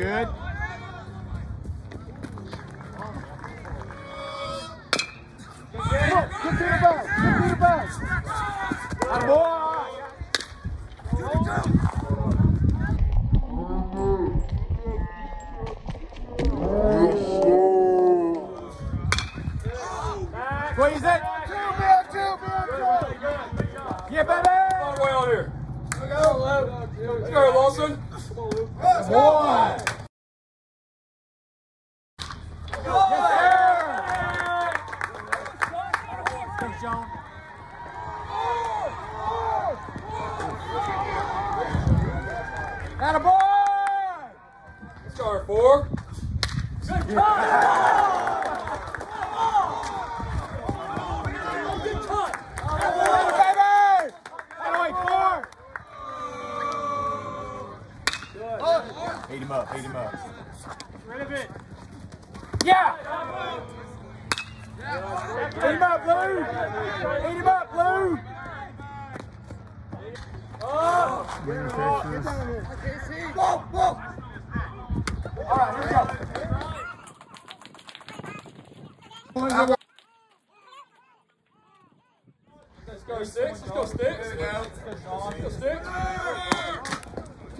good? What is it? Two man, two man, two. Yeah, baby. Come on, way on here. Let's go, Lawson. Let's go. One. Four. Good time! Heat him up, heat him up. Rid of it. Yeah! Heat him up, Blue! Heat him up, Blue! Oh! Get down here. Here we go. Let's go six, let's go sticks. Let's go sticks.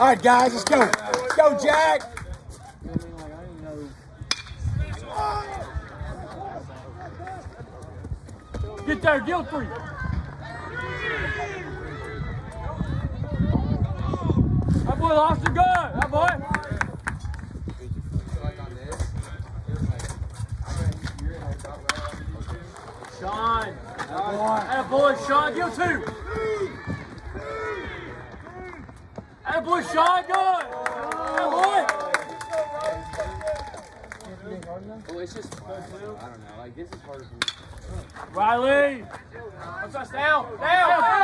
All right, guys, let's go. Let's go, Jack. Get there, Guilfrey. That boy lost the gun. That boy. Sean. That boy, Sean, you too. Hey boy, shotgun! Hey boy! Oh, it's just I don't know. Like this is harder. for me. Riley, touchdown! Down! down.